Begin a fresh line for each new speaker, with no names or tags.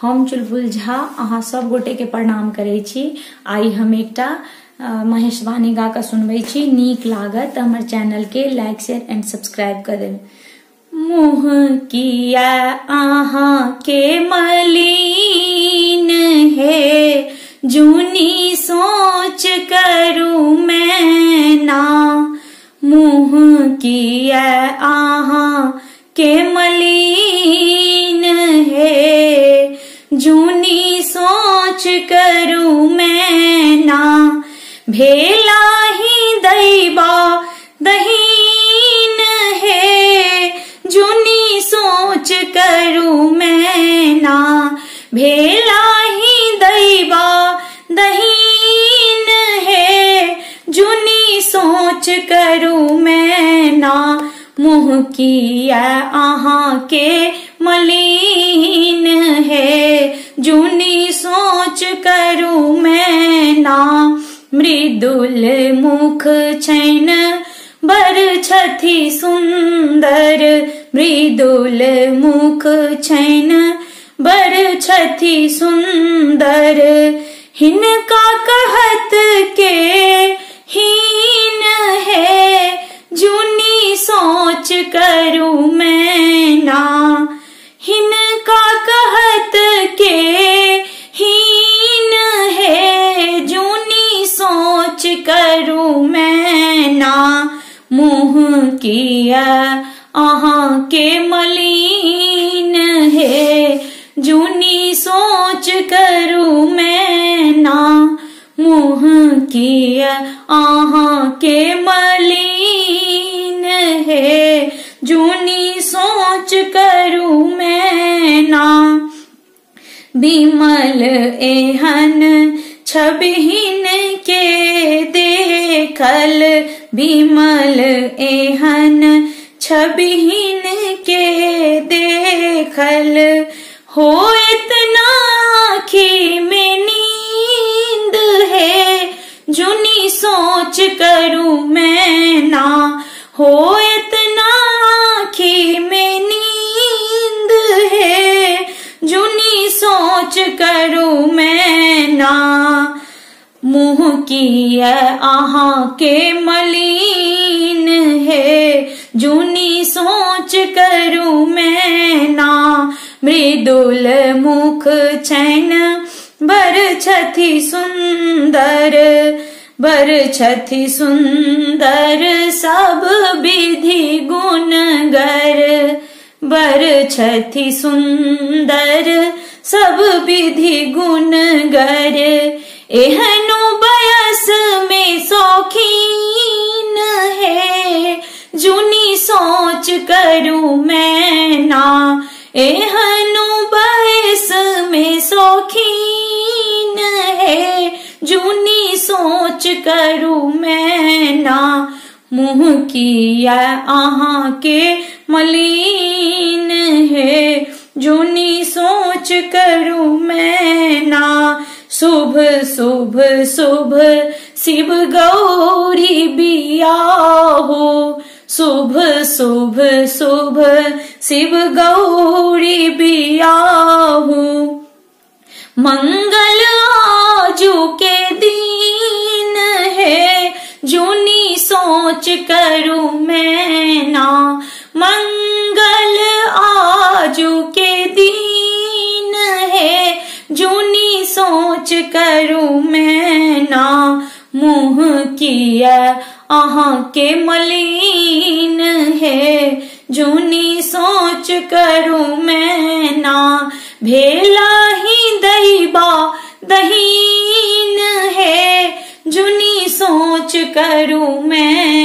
हम चुलबुल झा, अहाँ सब गोटे के प्रणाम करै छी। आइ हम एकटा महेशवाणी गा कऽ सुनबै छी। नीक लागत हमर चैनल के लाइक, शेयर, एंड सब्सक्राइब कर देब। मुँह किया अहाँ के मलिन है? जूनी सोच करूँ मैं ना। मुँह किया अहाँ के करूँ मैं ना? भेला ही दैबा दहीन है। जूनी सोच करूँ मैं ना? भेला ही दैबा दहीन है। जूनी सोच करूँ मैं ना? मुँह किया आहा के मलिन है। जूनी करूँ मैं ना मृदुल मुख छैन बर छथि सुन्दर मृदुल मुख छैन बर छथि सुन्दर हिनका कहत के हीन है, जूनी सोच करूँ मैं। किया। अहाँ के मलिन है, जूनी सोच करू मैं ना। मुँह किया अहाँ के मलिन है, जूनी सोच करूँ मैं ना। बिमल एहन छबिहिन के देखल बिमल एहन छबिहिन के देखल। हो इतना आँखी में नींद है, जुनी सोच करूँ मैं ना। हो इतना आँखी में नींद है, जुनी सोच करूँ मैं ना। मुँह किया आहा के मलिन है। जूनी सोच करूँ मैं ना, मृदुल मुख छैन बर छथि सुन्दर बर छथि सुन्दर सब विधि गुणगर बर छथि सुन्दर सब विधि गुणगर एहनो करूँ मैं ना? एहनो बयस में शौकीन है, जूनी सोच करूँ मैं ना? मुँह किया अहाँ के मलिन है, जूनी सोच करूँ मैं ना? शुभ शुभ शुभ, शिव गौरी बिया हो शुभ शुभ शुभ, शिव गौरी बिया हो मंगल आजू के दिन है, जूनी सोच करूँ मैं ना। मंगल आजू के दिन है, जूनी सोच करूँ मैं ना। मुँह किया अहाँ के मलिन है। जूनी सोच करू मैं ना। भेला ही दैबा दहीन है। जूनी सोच करू मैं